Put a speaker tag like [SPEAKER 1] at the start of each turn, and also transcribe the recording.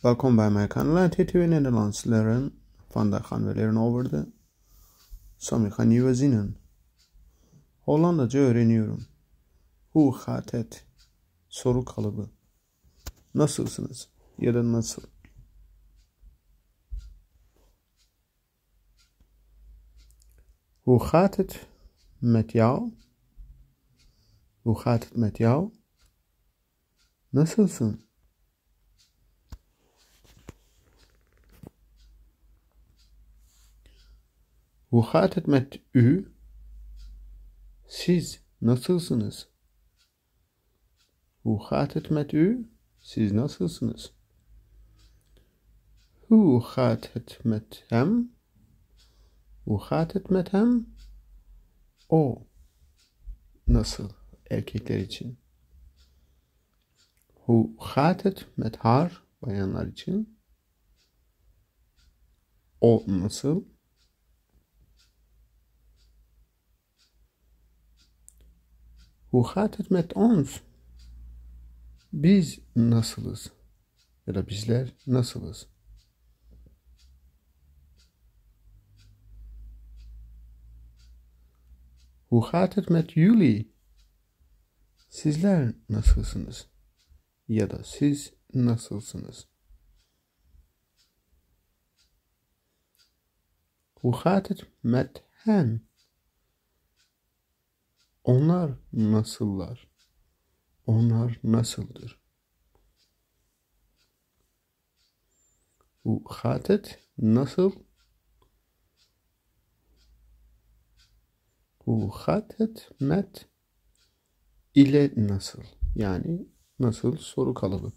[SPEAKER 1] Welkom bij mijn kanaal. Het in Nederlands leren. Vandaag gaan we leren over de sommige nieuwe zinnen. Hollandaca öğreniyorum. Hoe gaat het? Soru kalıbı. Nasılsınız? Ya da nasıl? Hoe gaat het met jou? Hoe gaat het met jou? Nasılsın? Hoe gaat het met u? Siz nasılsınız? Hoe gaat het met u? Siz nasılsınız? Hoe gaat het met hem? Hoe gaat het met hem? O nasıl erkekler için? Hoe gaat het met haar bayanlar için? O nasıl? Hoe gaat het met ons? Biz nasılız? Ya da bizler nasılız? Hoe gaat het met jullie? Sizler nasılsınız? Ya da siz nasılsınız? Hoe gaat het met hen? Onlar nasıllar? Onlar nasıldır? Gaat het? Nasıl? Gaat het met ile nasıl? Yani nasıl soru kalıbı.